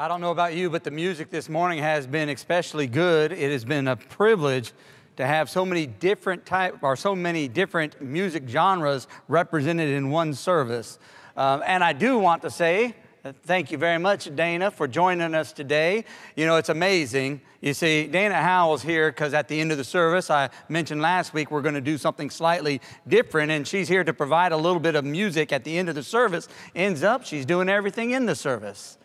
I don't know about you, but the music this morning has been especially good. It has been a privilege to have so many different type or so many different music genres represented in one service. Um, and I do want to say thank you very much, Dana, for joining us today. You know, it's amazing. You see, Dana Howell's here because at the end of the service, I mentioned last week we're going to do something slightly different, and she's here to provide a little bit of music at the end of the service. Ends up, she's doing everything in the service.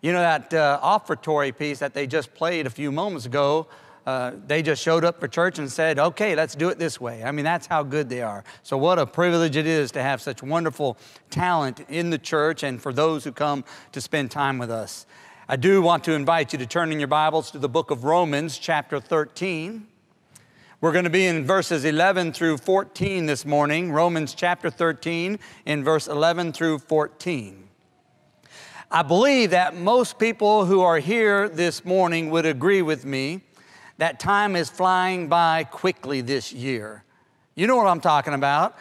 You know, that uh, offertory piece that they just played a few moments ago, uh, they just showed up for church and said, okay, let's do it this way. I mean, that's how good they are. So, what a privilege it is to have such wonderful talent in the church and for those who come to spend time with us. I do want to invite you to turn in your Bibles to the book of Romans, chapter 13. We're going to be in verses 11 through 14 this morning, Romans chapter 13, in verse 11 through 14. I believe that most people who are here this morning would agree with me that time is flying by quickly this year. You know what I'm talking about.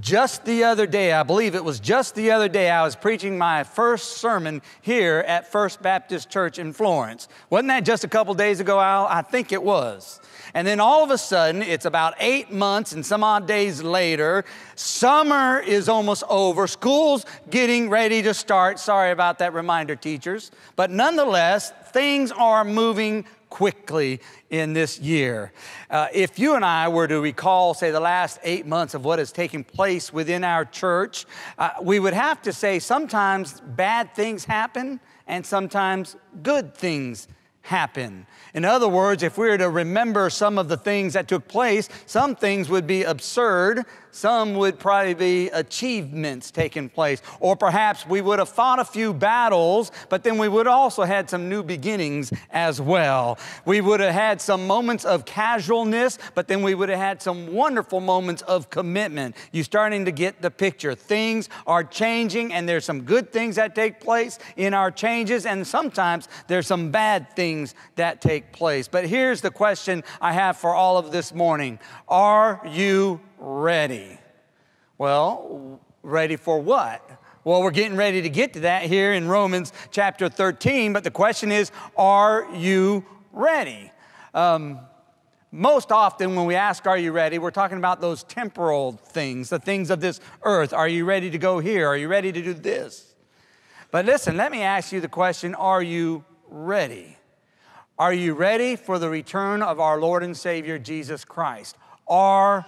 Just the other day, I believe it was just the other day, I was preaching my first sermon here at First Baptist Church in Florence. Wasn't that just a couple days ago, Al? I think it was. And then all of a sudden, it's about eight months and some odd days later, summer is almost over, school's getting ready to start. Sorry about that reminder, teachers. But nonetheless, things are moving quickly in this year. Uh, if you and I were to recall, say, the last eight months of what has taken place within our church, uh, we would have to say sometimes bad things happen and sometimes good things happen. In other words, if we were to remember some of the things that took place, some things would be absurd, some would probably be achievements taking place. Or perhaps we would have fought a few battles, but then we would also had some new beginnings as well. We would have had some moments of casualness, but then we would have had some wonderful moments of commitment. You're starting to get the picture. Things are changing, and there's some good things that take place in our changes, and sometimes there's some bad things that take place. But here's the question I have for all of this morning Are you ready. Well, ready for what? Well, we're getting ready to get to that here in Romans chapter 13, but the question is, are you ready? Um, most often, when we ask, Are you ready? we're talking about those temporal things, the things of this earth. Are you ready to go here? Are you ready to do this? But listen, let me ask you the question Are you ready? Are you ready for the return of our Lord and Savior Jesus Christ? Are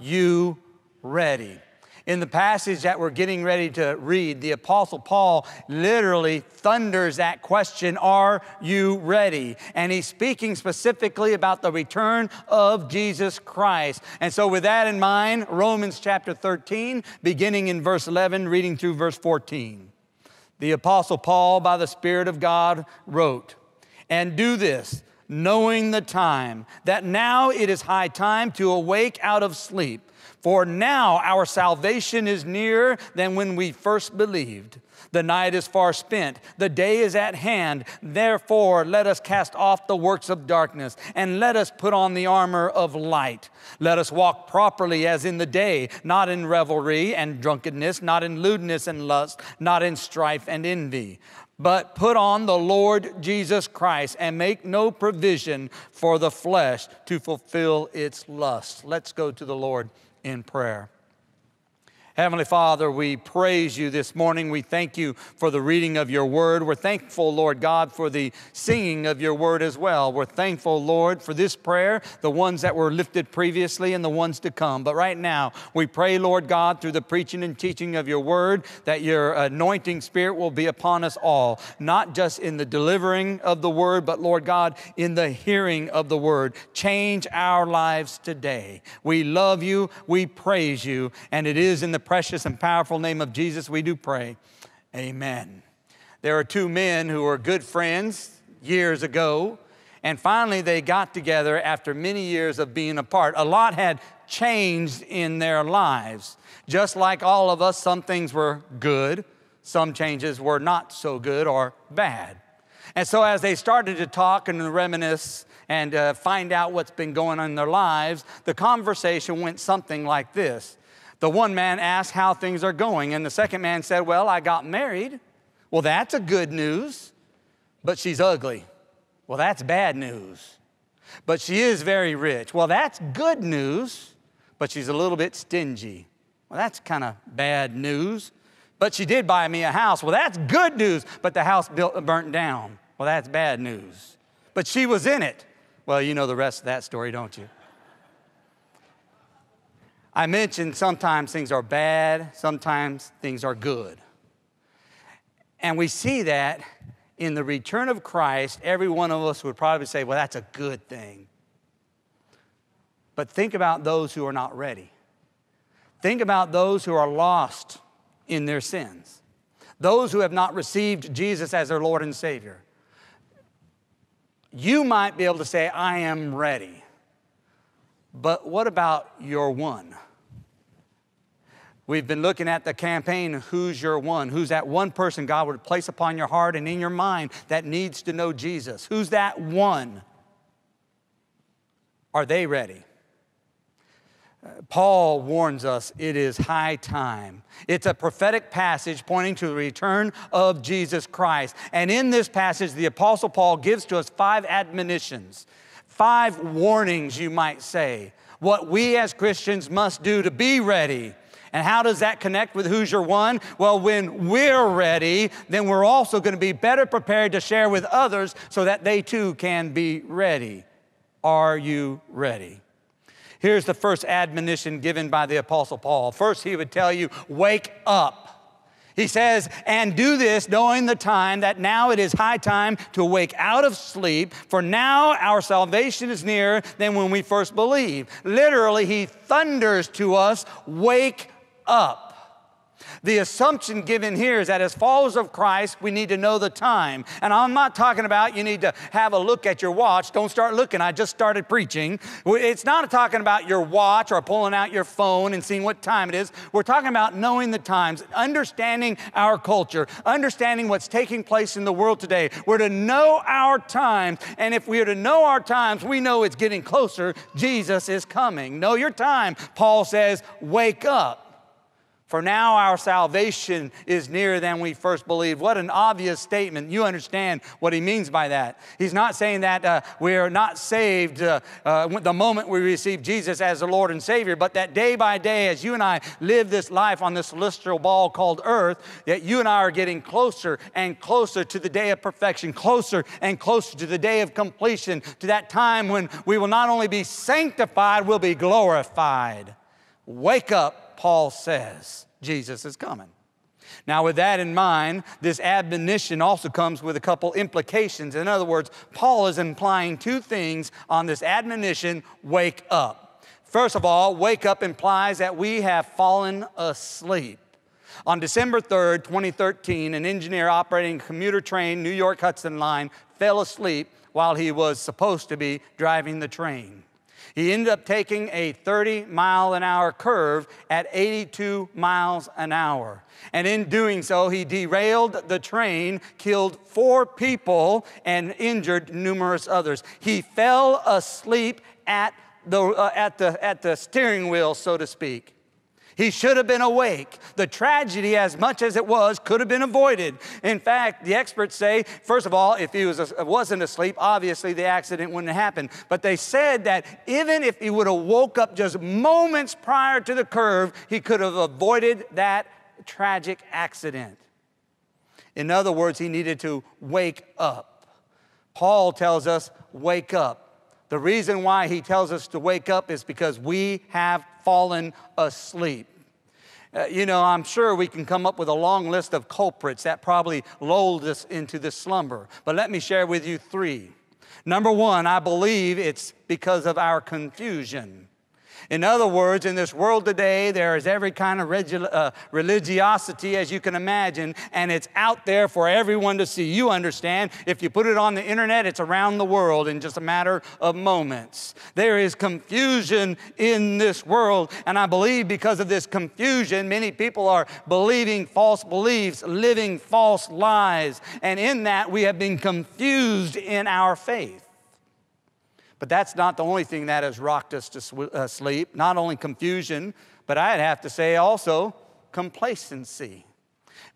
you ready? In the passage that we're getting ready to read, the Apostle Paul literally thunders that question Are you ready? And he's speaking specifically about the return of Jesus Christ. And so, with that in mind, Romans chapter 13, beginning in verse 11, reading through verse 14. The Apostle Paul, by the Spirit of God, wrote, And do this knowing the time, that now it is high time to awake out of sleep. For now our salvation is nearer than when we first believed. The night is far spent, the day is at hand. Therefore, let us cast off the works of darkness and let us put on the armor of light. Let us walk properly as in the day, not in revelry and drunkenness, not in lewdness and lust, not in strife and envy but put on the Lord Jesus Christ and make no provision for the flesh to fulfill its lust. Let's go to the Lord in prayer. Heavenly Father, we praise you this morning. We thank you for the reading of your word. We're thankful, Lord God, for the singing of your word as well. We're thankful, Lord, for this prayer, the ones that were lifted previously and the ones to come. But right now, we pray, Lord God, through the preaching and teaching of your word, that your anointing spirit will be upon us all, not just in the delivering of the word, but, Lord God, in the hearing of the word. Change our lives today. We love you, we praise you, and it is in the precious and powerful name of Jesus, we do pray. Amen. There are two men who were good friends years ago, and finally they got together after many years of being apart. A lot had changed in their lives. Just like all of us, some things were good, some changes were not so good or bad. And so, as they started to talk and reminisce and uh, find out what's been going on in their lives, the conversation went something like this the one man asked how things are going, and the second man said, Well, I got married. Well, that's a good news. but she's ugly. Well, that's bad news. But she is very rich. Well, that's good news, but she's a little bit stingy. Well, that's kind of bad news. But she did buy me a house. Well, that's good news, but the house built, burnt down. Well, that's bad news. But she was in it. Well, you know the rest of that story, don't you? I mentioned sometimes things are bad, sometimes things are good. And we see that in the return of Christ, every one of us would probably say, well, that's a good thing. But think about those who are not ready. Think about those who are lost in their sins, those who have not received Jesus as their Lord and Savior. You might be able to say, I am ready. But what about your one? We've been looking at the campaign, Who's Your One? Who's that one person God would place upon your heart and in your mind that needs to know Jesus? Who's that one? Are they ready? Paul warns us it is high time. It's a prophetic passage pointing to the return of Jesus Christ. And in this passage, the Apostle Paul gives to us five admonitions, five warnings, you might say, what we as Christians must do to be ready and how does that connect with Who's Your One? Well, when we're ready, then we're also going to be better prepared to share with others so that they too can be ready. Are you ready? Here's the first admonition given by the Apostle Paul. First, he would tell you, wake up. He says, and do this knowing the time that now it is high time to wake out of sleep, for now our salvation is nearer than when we first believed. Literally, he thunders to us, wake up. The assumption given here is that as followers of Christ, we need to know the time. And I'm not talking about you need to have a look at your watch. Don't start looking. I just started preaching. It's not talking about your watch or pulling out your phone and seeing what time it is. We're talking about knowing the times, understanding our culture, understanding what's taking place in the world today. We're to know our times. And if we are to know our times, we know it's getting closer. Jesus is coming. Know your time. Paul says, wake up. For now our salvation is nearer than we first believed. What an obvious statement. You understand what he means by that. He's not saying that uh, we are not saved uh, uh, the moment we receive Jesus as the Lord and Savior, but that day by day, as you and I live this life on this celestial ball called earth, that you and I are getting closer and closer to the day of perfection, closer and closer to the day of completion, to that time when we will not only be sanctified, we'll be glorified. Wake up Paul says Jesus is coming. Now, with that in mind, this admonition also comes with a couple implications. In other words, Paul is implying two things on this admonition wake up. First of all, wake up implies that we have fallen asleep. On December 3rd, 2013, an engineer operating a commuter train New York Hudson line fell asleep while he was supposed to be driving the train. He ended up taking a 30 mile an hour curve at 82 miles an hour. And in doing so, he derailed the train, killed four people, and injured numerous others. He fell asleep at the, uh, at the, at the steering wheel, so to speak. He should have been awake. The tragedy, as much as it was, could have been avoided. In fact, the experts say, first of all, if he was, wasn't asleep, obviously the accident wouldn't have happened. But they said that even if he would have woke up just moments prior to the curve, he could have avoided that tragic accident. In other words, he needed to wake up. Paul tells us, wake up. The reason why he tells us to wake up is because we have fallen asleep. Uh, you know, I'm sure we can come up with a long list of culprits that probably lulled us into this slumber. But let me share with you three. Number one, I believe it's because of our confusion. In other words, in this world today, there is every kind of uh, religiosity as you can imagine, and it's out there for everyone to see. You understand? If you put it on the internet, it's around the world in just a matter of moments. There is confusion in this world, and I believe because of this confusion, many people are believing false beliefs, living false lies, and in that we have been confused in our faith. But that's not the only thing that has rocked us to uh, sleep, not only confusion, but I'd have to say also complacency.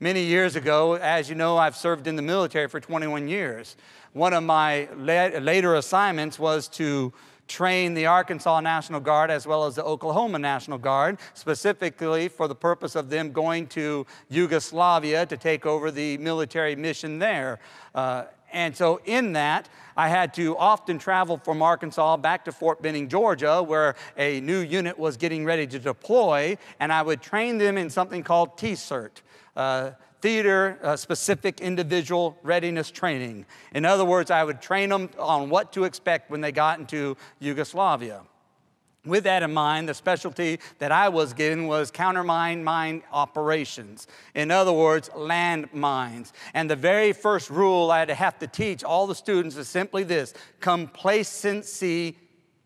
Many years ago, as you know, I've served in the military for 21 years. One of my later assignments was to train the Arkansas National Guard as well as the Oklahoma National Guard, specifically for the purpose of them going to Yugoslavia to take over the military mission there. Uh, and so, in that, I had to often travel from Arkansas back to Fort Benning, Georgia, where a new unit was getting ready to deploy, and I would train them in something called TSIRT. Uh, theater uh, specific individual readiness training. In other words, I would train them on what to expect when they got into Yugoslavia. With that in mind, the specialty that I was given was countermine mine operations. In other words, land mines. And the very first rule I had to have to teach all the students is simply this complacency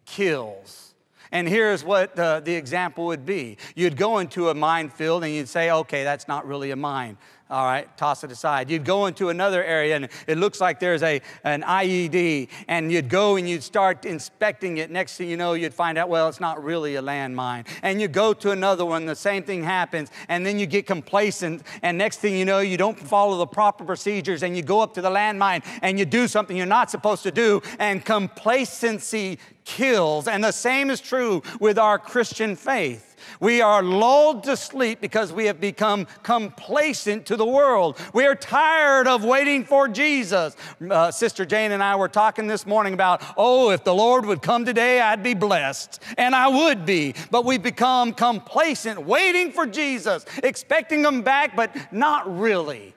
kills. And here's what the, the example would be you'd go into a minefield and you'd say, okay, that's not really a mine. All right, toss it aside. You'd go into another area and it looks like there's a, an IED, and you'd go and you'd start inspecting it. Next thing you know, you'd find out, well, it's not really a landmine. And you go to another one, the same thing happens, and then you get complacent, and next thing you know, you don't follow the proper procedures, and you go up to the landmine and you do something you're not supposed to do, and complacency kills. And the same is true with our Christian faith. We are lulled to sleep because we have become complacent to the world. We are tired of waiting for Jesus. Uh, Sister Jane and I were talking this morning about, oh, if the Lord would come today, I'd be blessed. And I would be. But we've become complacent, waiting for Jesus, expecting him back, but not really.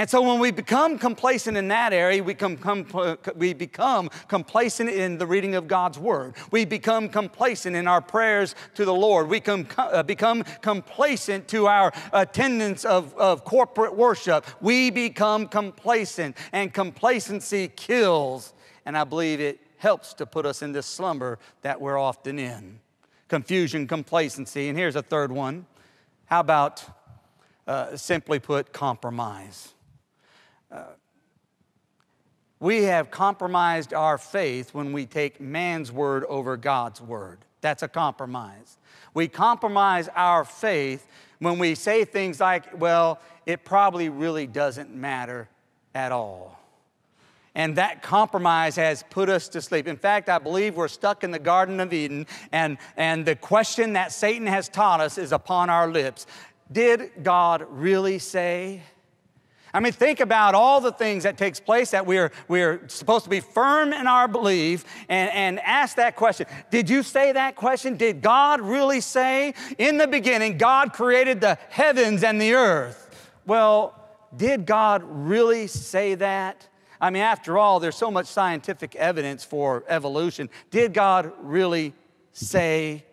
And so when we become complacent in that area, we, we become complacent in the reading of God's Word. We become complacent in our prayers to the Lord. We com, uh, become complacent to our attendance of, of corporate worship. We become complacent, and complacency kills. And I believe it helps to put us in this slumber that we're often in. Confusion, complacency. And here's a third one. How about, uh, simply put, compromise? We have compromised our faith when we take man's word over God's word. That's a compromise. We compromise our faith when we say things like, well, it probably really doesn't matter at all. And that compromise has put us to sleep. In fact, I believe we're stuck in the Garden of Eden, and, and the question that Satan has taught us is upon our lips Did God really say? I mean, think about all the things that takes place that we're, we're supposed to be firm in our belief and, and ask that question. Did you say that question? Did God really say? In the beginning, God created the heavens and the earth. Well, did God really say that? I mean, after all, there's so much scientific evidence for evolution. Did God really say?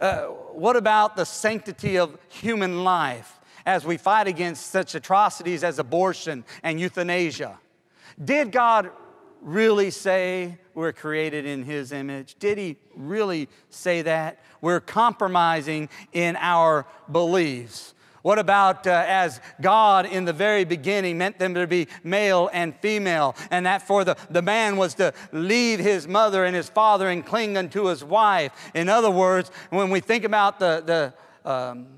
Uh, what about the sanctity of human life? As we fight against such atrocities as abortion and euthanasia. Did God really say we're created in His image? Did He really say that? We're compromising in our beliefs. What about uh, as God in the very beginning meant them to be male and female, and that for the, the man was to leave his mother and his father and cling unto his wife? In other words, when we think about the, the um,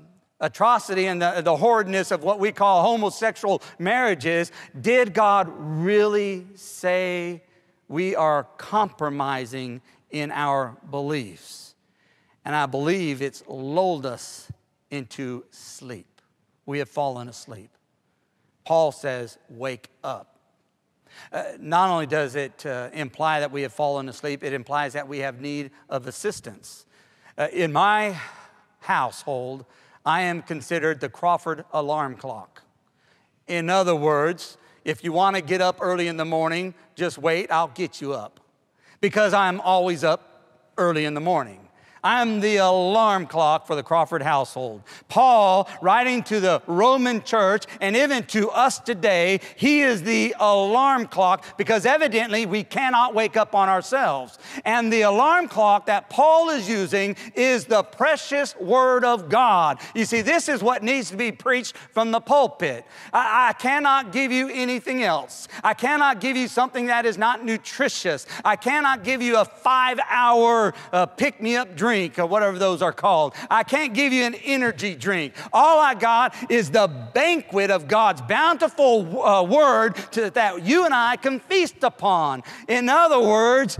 atrocity and the, the horridness of what we call homosexual marriages, did God really say we are compromising in our beliefs? And I believe it's lulled us into sleep. We have fallen asleep. Paul says, Wake up. Uh, not only does it uh, imply that we have fallen asleep, it implies that we have need of assistance. Uh, in my household, I am considered the Crawford alarm clock. In other words, if you want to get up early in the morning, just wait, I'll get you up. Because I'm always up early in the morning. I'm the alarm clock for the Crawford household. Paul, writing to the Roman church and even to us today, he is the alarm clock because evidently we cannot wake up on ourselves. And the alarm clock that Paul is using is the precious Word of God. You see, this is what needs to be preached from the pulpit. I, I cannot give you anything else. I cannot give you something that is not nutritious. I cannot give you a five hour uh, pick me up drink drink or whatever those are called. I can't give you an energy drink. All I got is the banquet of God's bountiful uh, word to, that you and I can feast upon. In other words,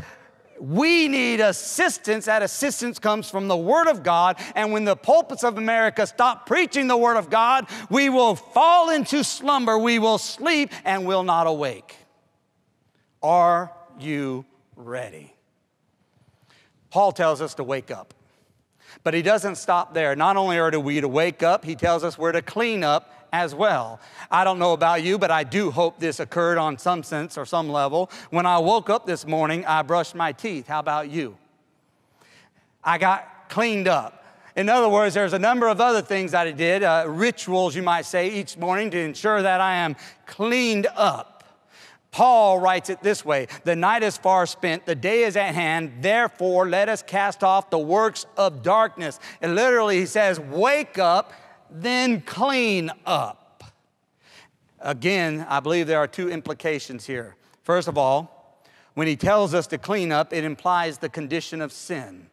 we need assistance. That assistance comes from the Word of God. And when the pulpits of America stop preaching the Word of God, we will fall into slumber, we will sleep, and will not awake. Are you ready? Paul tells us to wake up. But he doesn't stop there. Not only are we to wake up, he tells us we're to clean up as well. I don't know about you, but I do hope this occurred on some sense or some level. When I woke up this morning, I brushed my teeth. How about you? I got cleaned up. In other words, there's a number of other things that I did, uh, rituals, you might say, each morning to ensure that I am cleaned up. Paul writes it this way The night is far spent, the day is at hand, therefore let us cast off the works of darkness. And literally, he says, Wake up then clean up. Again, I believe there are two implications here. First of all, when he tells us to clean up, it implies the condition of sin.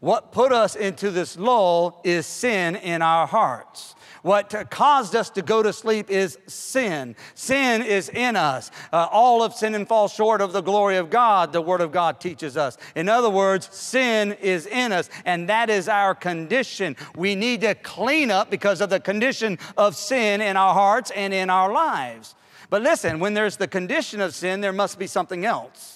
What put us into this lull is sin in our hearts. What caused us to go to sleep is sin. Sin is in us. Uh, all of sin and fall short of the glory of God, the Word of God teaches us. In other words, sin is in us, and that is our condition. We need to clean up because of the condition of sin in our hearts and in our lives. But listen, when there's the condition of sin, there must be something else.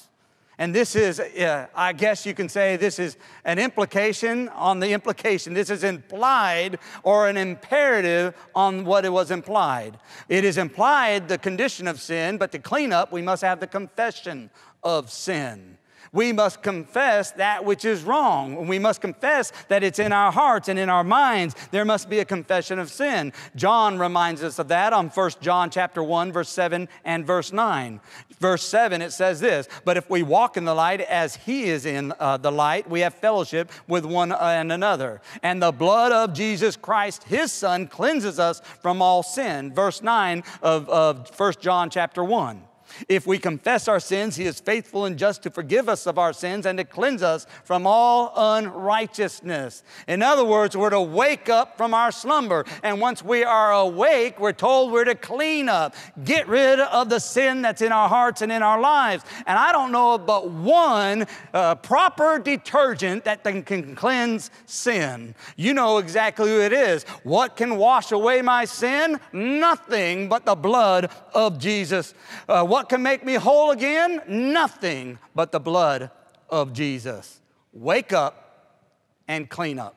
And this is, uh, I guess you can say, this is an implication on the implication. This is implied or an imperative on what it was implied. It is implied the condition of sin, but to clean up, we must have the confession of sin. We must confess that which is wrong. We must confess that it's in our hearts and in our minds. There must be a confession of sin. John reminds us of that on 1 John chapter 1 verse 7 and verse 9. Verse 7 it says this, "But if we walk in the light as he is in uh, the light, we have fellowship with one and another. And the blood of Jesus Christ, his son, cleanses us from all sin." Verse 9 of, of 1 John chapter 1. If we confess our sins, He is faithful and just to forgive us of our sins and to cleanse us from all unrighteousness. In other words, we're to wake up from our slumber. And once we are awake, we're told we're to clean up, get rid of the sin that's in our hearts and in our lives. And I don't know but one uh, proper detergent that can cleanse sin. You know exactly who it is. What can wash away my sin? Nothing but the blood of Jesus. Uh, what can make me whole again? Nothing but the blood of Jesus. Wake up and clean up.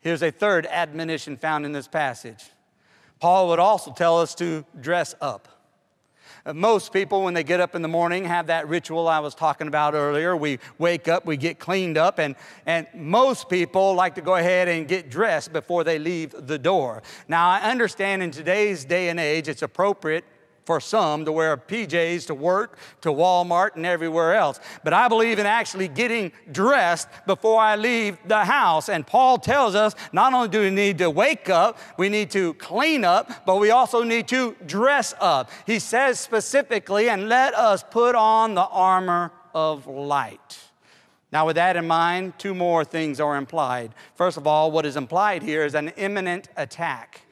Here's a third admonition found in this passage. Paul would also tell us to dress up. Most people, when they get up in the morning, have that ritual I was talking about earlier. We wake up, we get cleaned up, and, and most people like to go ahead and get dressed before they leave the door. Now, I understand in today's day and age, it's appropriate for some to wear PJs to work, to Walmart, and everywhere else. But I believe in actually getting dressed before I leave the house. And Paul tells us not only do we need to wake up, we need to clean up, but we also need to dress up. He says specifically, and let us put on the armor of light. Now, with that in mind, two more things are implied. First of all, what is implied here is an imminent attack.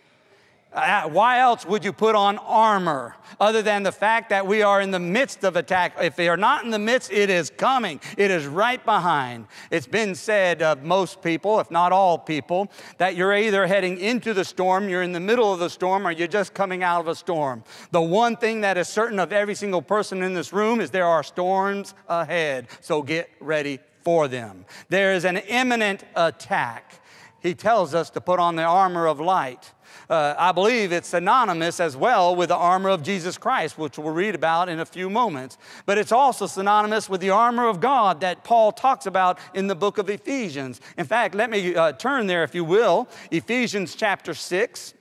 Uh, why else would you put on armor other than the fact that we are in the midst of attack? If they are not in the midst, it is coming. It is right behind. It's been said of most people, if not all people, that you're either heading into the storm, you're in the middle of the storm, or you're just coming out of a storm. The one thing that is certain of every single person in this room is there are storms ahead. So get ready for them. There is an imminent attack. He tells us to put on the armor of light. Uh, I believe it's synonymous as well with the armor of Jesus Christ, which we'll read about in a few moments. But it's also synonymous with the armor of God that Paul talks about in the book of Ephesians. In fact, let me uh, turn there, if you will. Ephesians chapter 6.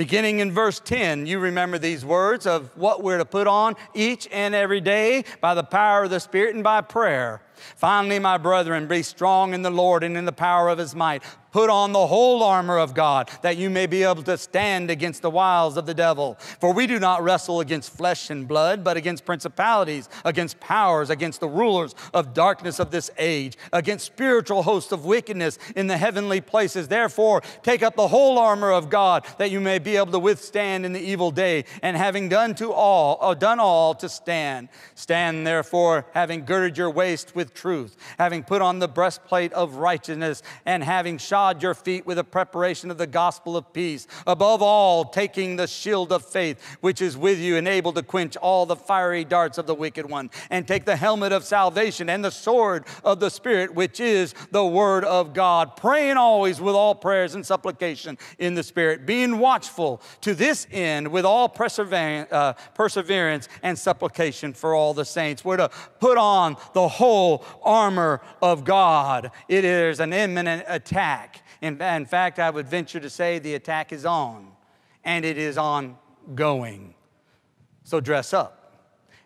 Beginning in verse 10, you remember these words of what we're to put on each and every day by the power of the Spirit and by prayer. Finally, my brethren, be strong in the Lord and in the power of his might. Put on the whole armor of God that you may be able to stand against the wiles of the devil. For we do not wrestle against flesh and blood, but against principalities, against powers, against the rulers of darkness of this age, against spiritual hosts of wickedness in the heavenly places. Therefore, take up the whole armor of God that you may be able to withstand in the evil day, and having done to all, uh, done all to stand. Stand therefore, having girded your waist with truth, having put on the breastplate of righteousness, and having shod shod your feet with the preparation of the gospel of peace. Above all, taking the shield of faith, which is with you and able to quench all the fiery darts of the wicked one. And take the helmet of salvation and the sword of the Spirit, which is the word of God. Praying always with all prayers and supplication in the Spirit, being watchful to this end with all perseverance, uh, perseverance and supplication for all the saints. We're to put on the whole armor of God. It is an imminent attack in, in fact, I would venture to say the attack is on, and it is ongoing. So dress up.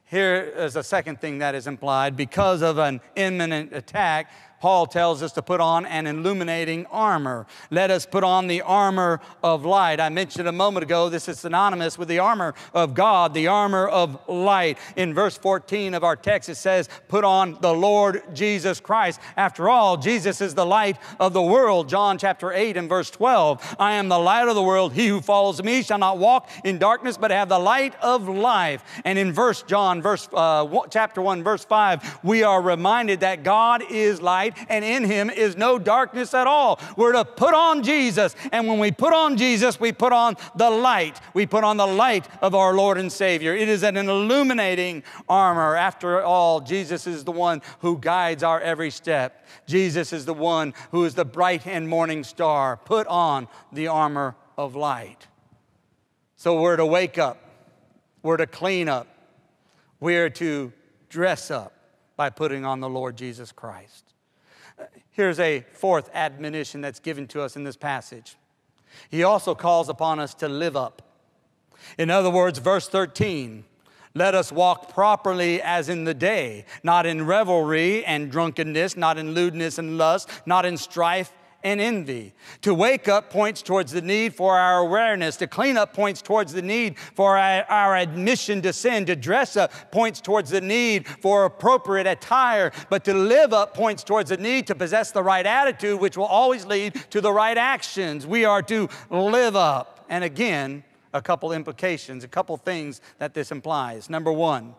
Here is a second thing that is implied because of an imminent attack, Paul tells us to put on an illuminating armor. Let us put on the armor of light. I mentioned a moment ago, this is synonymous with the armor of God, the armor of light. In verse 14 of our text, it says, Put on the Lord Jesus Christ. After all, Jesus is the light of the world. John chapter 8 and verse 12 I am the light of the world. He who follows me shall not walk in darkness, but have the light of life. And in verse John, verse uh, chapter 1, verse 5, we are reminded that God is light and in him is no darkness at all. We're to put on Jesus, and when we put on Jesus, we put on the light. We put on the light of our Lord and Savior. It is an illuminating armor. After all, Jesus is the one who guides our every step. Jesus is the one who is the bright and morning star. Put on the armor of light. So we're to wake up, we're to clean up, we're to dress up by putting on the Lord Jesus Christ. Here's a fourth admonition that's given to us in this passage. He also calls upon us to live up. In other words, verse 13, let us walk properly as in the day, not in revelry and drunkenness, not in lewdness and lust, not in strife and envy. To wake up points towards the need for our awareness. To clean up points towards the need for our, our, admission to sin. To dress up points towards the need for appropriate attire. But to live up points towards the need to possess the right attitude, which will always lead to the right actions. We are to live up. And again, a couple implications, a couple things that this implies. Number one,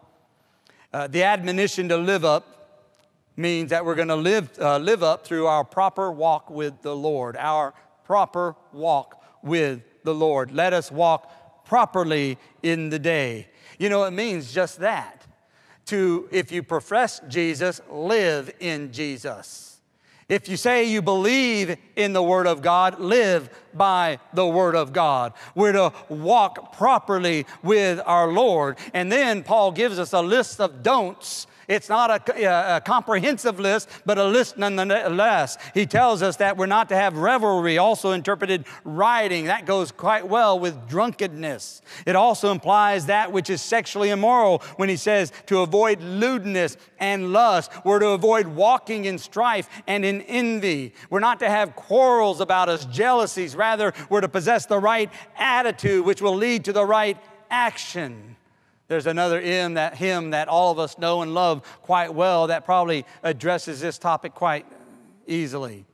uh, the admonition to live up means that we're going to live, uh, live up through our proper walk with the Lord, our proper walk with the Lord. Let us walk properly in the day. You know, it means just that. To, if you profess Jesus, live in Jesus. If you say you believe in the Word of God, live by the Word of God. We're to walk properly with our Lord. And then Paul gives us a list of don'ts it's not a, a, comprehensive list, but a list nonetheless. He tells us that we're not to have revelry, also interpreted rioting. That goes quite well with drunkenness. It also implies that which is sexually immoral when he says to avoid lewdness and lust. We're to avoid walking in strife and in envy. We're not to have quarrels about us, jealousies. Rather, we're to possess the right attitude, which will lead to the right action. There's another hymn that, hymn that all of us know and love quite well that probably addresses this topic quite easily.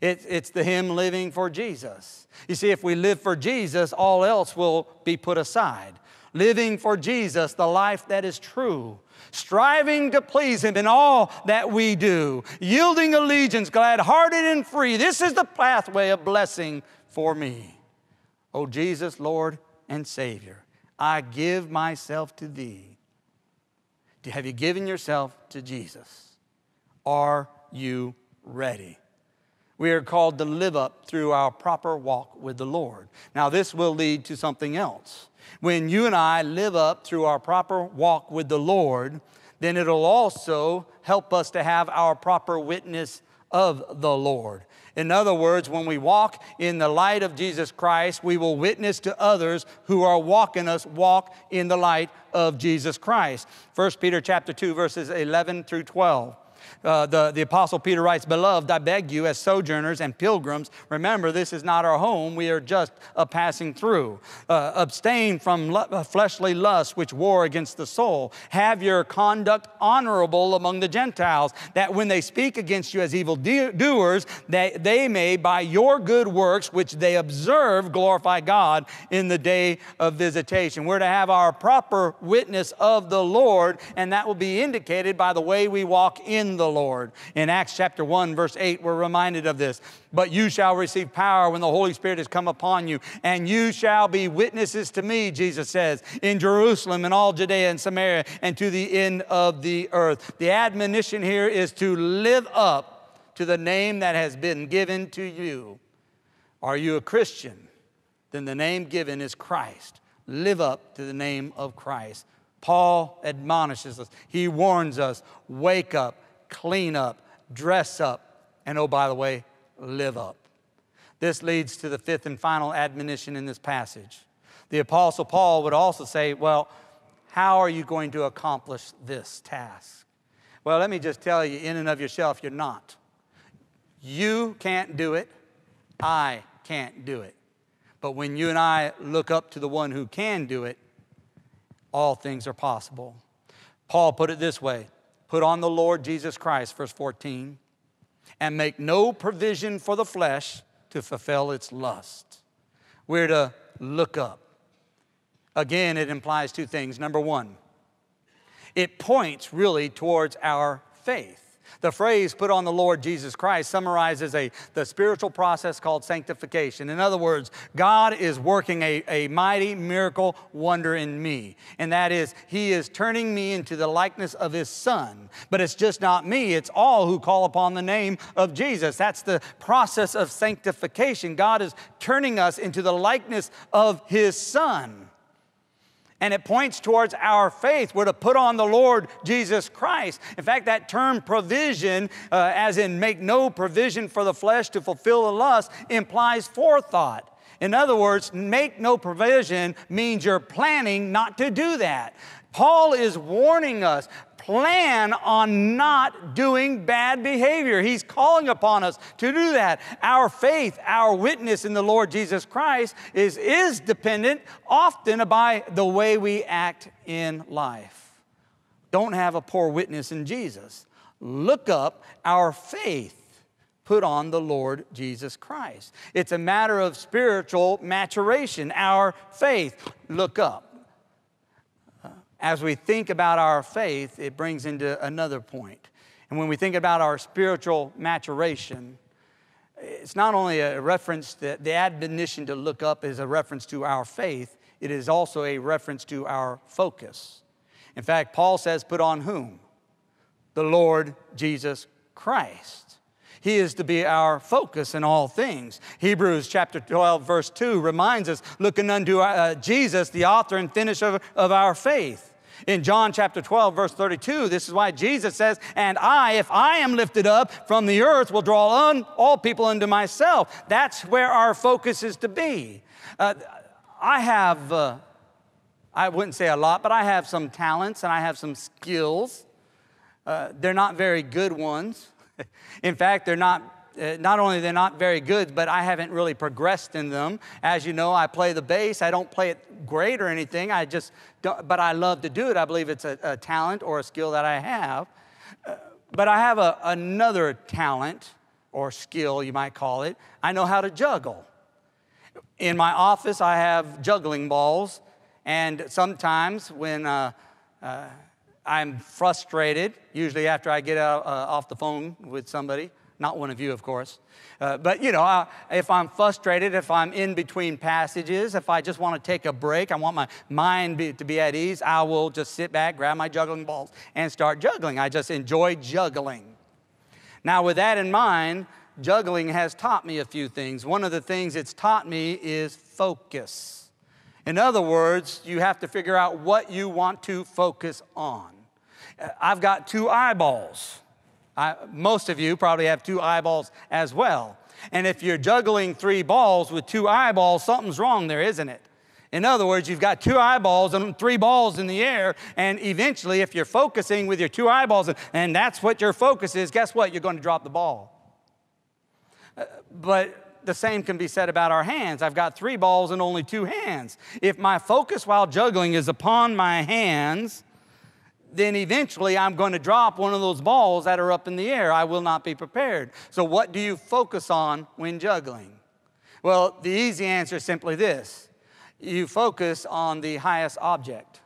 It, it's the hymn Living for Jesus. You see, if we live for Jesus, all else will be put aside. Living for Jesus, the life that is true. Striving to please Him in all that we do. Yielding allegiance, glad hearted and free. This is the pathway of blessing for me. Oh, Jesus, Lord and Savior. I give myself to thee. Have you given yourself to Jesus? Are you ready? We are called to live up through our proper walk with the Lord. Now, this will lead to something else. When you and I live up through our proper walk with the Lord, then it'll also help us to have our proper witness of the Lord. In other words, when we walk in the light of Jesus Christ, we will witness to others who are walking us walk in the light of Jesus Christ. 1 Peter chapter 2 verses 11 through 12. Uh, the, the Apostle Peter writes, Beloved, I beg you, as sojourners and pilgrims, remember this is not our home, we are just a passing through. Uh, abstain from uh, fleshly lusts which war against the soul. Have your conduct honorable among the Gentiles, that when they speak against you as evil doers, that they may, by your good works which they observe, glorify God in the day of visitation. We're to have our proper witness of the Lord, and that will be indicated by the way we walk in the Lord. In Acts chapter 1, verse 8, we're reminded of this. But you shall receive power when the Holy Spirit has come upon you, and you shall be witnesses to me, Jesus says, in Jerusalem and all Judea and Samaria and to the end of the earth. The admonition here is to live up to the name that has been given to you. Are you a Christian? Then the name given is Christ. Live up to the name of Christ. Paul admonishes us, he warns us wake up, clean up, dress up, and oh, by the way, live up. This leads to the fifth and final admonition in this passage. The Apostle Paul would also say, Well, how are you going to accomplish this task? Well, let me just tell you, in and of yourself, you're not. You can't do it. I can't do it. But when you and I look up to the one who can do it, all things are possible. Paul put it this way Put on the Lord Jesus Christ, verse 14, and make no provision for the flesh to fulfill its lust. We're to look up. Again, it implies two things. Number one, it points really towards our faith. The phrase put on the Lord Jesus Christ summarizes a, the spiritual process called sanctification. In other words, God is working a, a mighty miracle wonder in me. And that is, He is turning me into the likeness of His Son. But it's just not me, it's all who call upon the name of Jesus. That's the process of sanctification. God is turning us into the likeness of His Son and it points towards our faith. We're to put on the Lord Jesus Christ. In fact, that term provision, uh, as in make no provision for the flesh to fulfill the lust, implies forethought. In other words, make no provision means you're planning not to do that. Paul is warning us plan on not doing bad behavior. He's calling upon us to do that. Our faith, our witness in the Lord Jesus Christ is, is dependent often by the way we act in life. Don't have a poor witness in Jesus. Look up our faith put on the Lord Jesus Christ. It's a matter of spiritual maturation, our faith. Look up as we think about our faith, it brings into another point. And when we think about our spiritual maturation, it's not only a reference that the admonition to look up is a reference to our faith, it is also a reference to our focus. In fact, Paul says, Put on whom? The Lord Jesus Christ. He is to be our focus in all things. Hebrews chapter 12, verse 2 reminds us looking unto uh, Jesus, the author and finisher of, of our faith. In John chapter 12, verse 32, this is why Jesus says, And I, if I am lifted up from the earth, will draw on all people unto myself. That's where our focus is to be. Uh, I have, uh, I wouldn't say a lot, but I have some talents and I have some skills. Uh, they're not very good ones. In fact, they're not uh, not only they're not very good, but I haven't really progressed in them. As you know, I play the bass. I don't play it great or anything. I just, but I love to do it. I believe it's a, a talent or a skill that I have. Uh, but I have a, another talent or skill, you might call it. I know how to juggle. In my office, I have juggling balls, and sometimes when uh, uh, I'm frustrated, usually after I get out, uh, off the phone with somebody, not one of you, of course. Uh, but you know, I, if I'm frustrated, if I'm in between passages, if I just want to take a break, I want my mind be, to be at ease, I will just sit back, grab my juggling balls, and start juggling. I just enjoy juggling. Now, with that in mind, juggling has taught me a few things. One of the things it's taught me is focus. In other words, you have to figure out what you want to focus on. Uh, I've got two eyeballs. I, most of you probably have two eyeballs as well. And if you're juggling three balls with two eyeballs, something's wrong there, isn't it? In other words, you've got two eyeballs and three balls in the air, and eventually, if you're focusing with your two eyeballs and that's what your focus is, guess what? You're going to drop the ball. Uh, but the same can be said about our hands. I've got three balls and only two hands. If my focus while juggling is upon my hands, then eventually I'm going to drop one of those balls that are up in the air. I will not be prepared. So, what do you focus on when juggling? Well, the easy answer is simply this you focus on the highest object.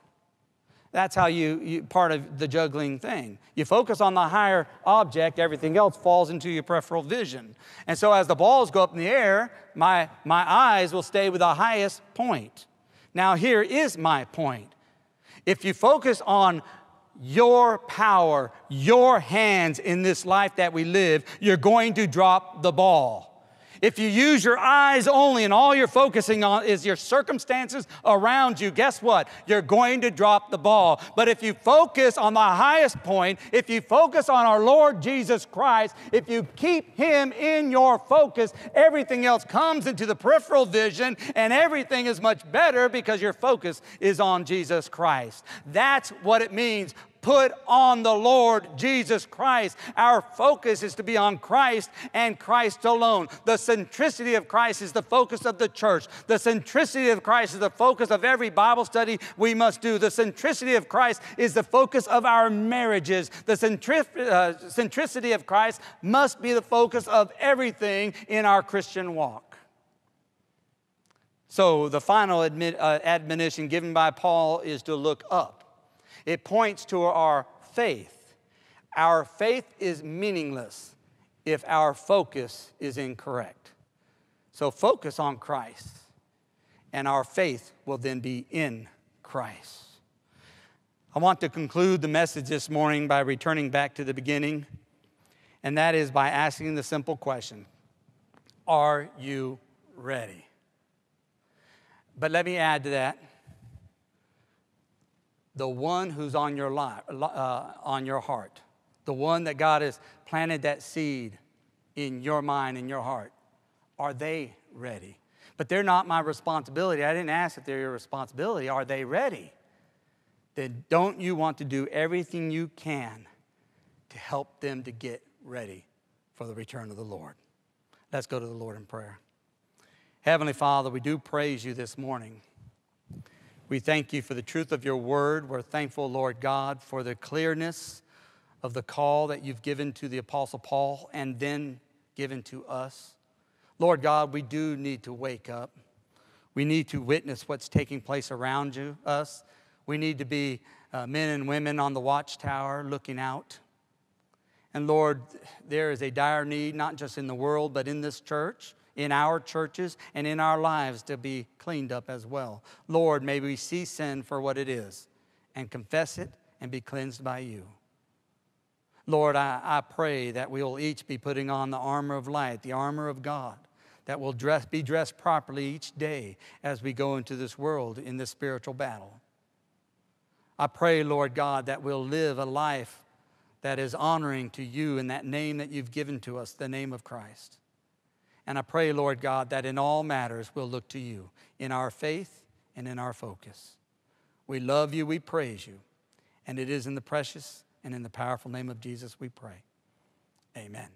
That's how you, you, part of the juggling thing. You focus on the higher object, everything else falls into your peripheral vision. And so as the balls go up in the air, my, my eyes will stay with the highest point. Now, here is my point. If you focus on your power, your hands in this life that we live, you're going to drop the ball. If you use your eyes only and all you're focusing on is your circumstances around you, guess what? You're going to drop the ball. But if you focus on the highest point, if you focus on our Lord Jesus Christ, if you keep Him in your focus, everything else comes into the peripheral vision and everything is much better because your focus is on Jesus Christ. That's what it means put on the Lord Jesus Christ. Our focus is to be on Christ and Christ alone. The centricity of Christ is the focus of the church. The centricity of Christ is the focus of every Bible study we must do. The centricity of Christ is the focus of our marriages. The centri- uh, centricity of Christ must be the focus of everything in our Christian walk. So, the final admit, uh, admonition given by Paul is to look up. It points to our faith. Our faith is meaningless if our focus is incorrect. So focus on Christ, and our faith will then be in Christ. I want to conclude the message this morning by returning back to the beginning, and that is by asking the simple question Are you ready? But let me add to that the one who's on your life, uh, on your heart, the one that God has planted that seed in your mind in your heart, are they ready? But they're not my responsibility. I didn't ask if they're your responsibility. Are they ready? Then don't you want to do everything you can to help them to get ready for the return of the Lord? Let's go to the Lord in prayer. Heavenly Father, we do praise you this morning. We thank you for the truth of your word. We're thankful, Lord God, for the clearness of the call that you've given to the Apostle Paul and then given to us. Lord God, we do need to wake up. We need to witness what's taking place around you, us. We need to be uh, men and women on the watchtower looking out. And Lord, there is a dire need, not just in the world, but in this church in our churches and in our lives to be cleaned up as well. Lord, may we see sin for what it is and confess it and be cleansed by you. Lord, I, I pray that we will each be putting on the armor of light, the armor of God, that will dress, be dressed properly each day as we go into this world in this spiritual battle. I pray, Lord God, that we'll live a life that is honoring to you in that name that you've given to us, the name of Christ. And I pray, Lord God, that in all matters we'll look to you in our faith and in our focus. We love you, we praise you. And it is in the precious and in the powerful name of Jesus we pray. Amen.